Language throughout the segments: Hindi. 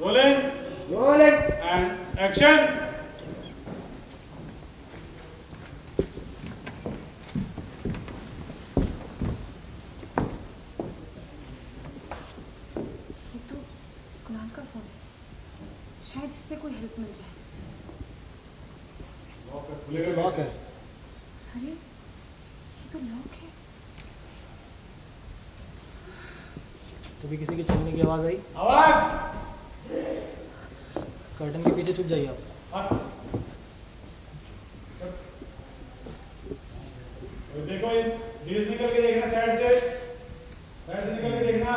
Rolling. Rolling. and action. ये तो कुणाल का फ़ोन शायद इससे कोई हेल्प मिल जाए। तो लॉक है। अरे ये तो लॉक है। तभी किसी के चलने की आवाज़ आई? आवाज़! कर्टन के पीछे छुप जाइए आप। देखो ये निकल के देखना साइड से। साइड से निकल के देखना।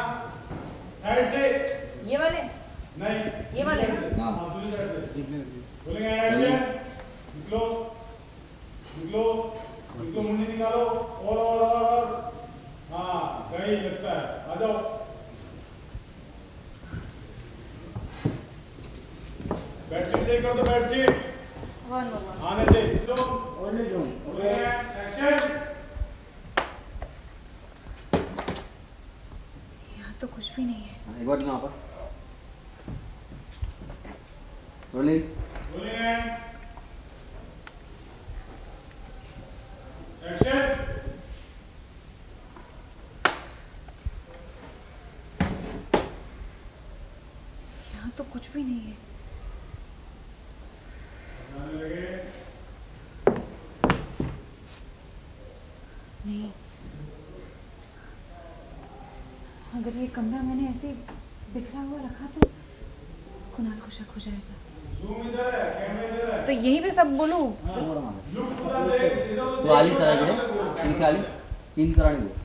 साइड से। ये वाले? नहीं। ये वाले ना? हाँ दूसरी साइड से एंड एक्शन निकलो। निकलो। निकलो मुंडी निकालो। और बेडशीट चेक कर दो बेडशीट। आने से ओनली एंड एक्शन यहाँ तो कुछ भी नहीं है। एक बार ना वापस। रोलिंग रोलिंग एंड एक्शन यहाँ तो कुछ भी नहीं है आने लगे नहीं। अगर ये कमरा मैंने ऐसे बिखरा हुआ रखा तो कुणाल को शक हो जाएगा। है है तो यहीं पे सब बोलू? इधर तो आली सारा निकाली तीन कराणी